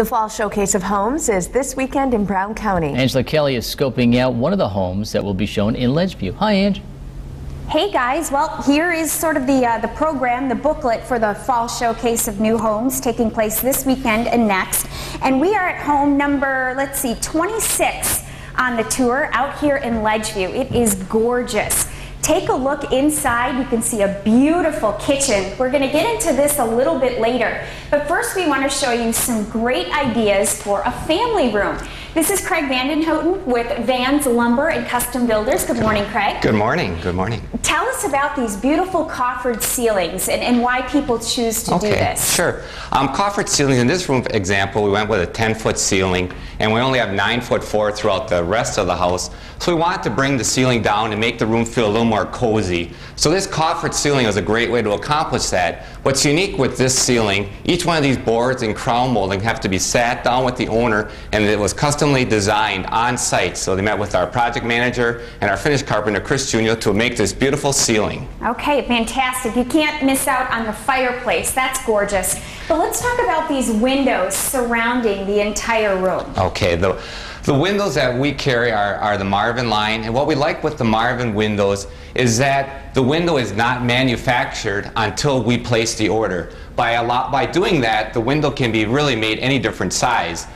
The Fall Showcase of Homes is this weekend in Brown County. Angela Kelly is scoping out one of the homes that will be shown in Ledgeview. Hi, Ange. Hey guys, well here is sort of the uh, the program, the booklet for the fall showcase of new homes taking place this weekend and next. And we are at home number, let's see, 26 on the tour out here in Ledgeview. It is gorgeous. Take a look inside. You can see a beautiful kitchen. We're going to get into this a little bit later. But first, we want to show you some great ideas for a family room. This is Craig Vandenhouten with Vans Lumber and Custom Builders. Good morning, Craig. Good morning. Good morning. Tell us about these beautiful coffered ceilings and, and why people choose to okay, do this. Sure. Um, coffered ceilings, in this room example, we went with a 10 foot ceiling and we only have 9 foot 4 throughout the rest of the house. So we wanted to bring the ceiling down and make the room feel a little more cozy. So this coffered ceiling is a great way to accomplish that. What's unique with this ceiling, each one of these boards and crown molding have to be sat down with the owner and it was customly designed on site. So they met with our project manager and our finish carpenter, Chris Jr., to make this beautiful ceiling. Okay, fantastic. You can't miss out on the fireplace. That's gorgeous. But let's talk about these windows surrounding the entire room. Okay, the, the windows that we carry are, are the Marvin line, and what we like with the Marvin windows is that the window is not manufactured until we place the order. By, a lot, by doing that, the window can be really made any different size.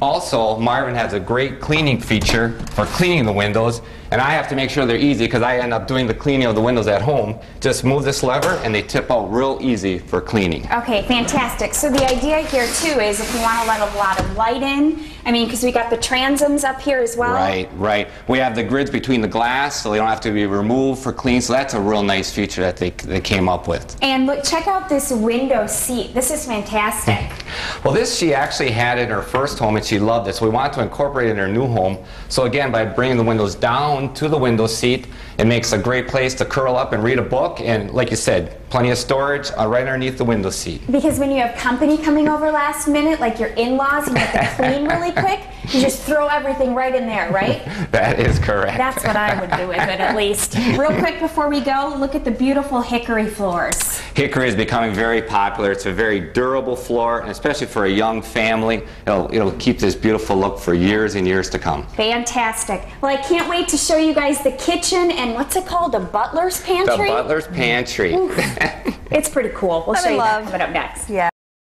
Also, Marvin has a great cleaning feature for cleaning the windows, and I have to make sure they're easy because I end up doing the cleaning of the windows at home. Just move this lever and they tip out real easy for cleaning. Okay, fantastic. So the idea here too is if you want to let a lot of light in, I mean, because we got the transoms up here as well. Right, right. We have the grids between the glass, so they don't have to be removed for clean. So that's a real nice feature that they, they came up with. And look, check out this window seat. This is fantastic. well, this she actually had in her first home, and she loved it. So we wanted to incorporate it in her new home. So again, by bringing the windows down to the window seat, it makes a great place to curl up and read a book. And like you said, plenty of storage uh, right underneath the window seat. Because when you have company coming over last minute, like your in-laws, and you have to clean really quick, you just throw everything right in there, right? that is correct. That's what I would do with it at least. Real quick before we go, look at the beautiful hickory floors. Hickory is becoming very popular. It's a very durable floor, and especially for a young family, it'll, it'll keep this beautiful look for years and years to come. Fantastic. Well, I can't wait to show you guys the kitchen and what's it called? The butler's pantry? The butler's pantry. it's pretty cool. We'll I'm show you love. that coming up next. Yeah.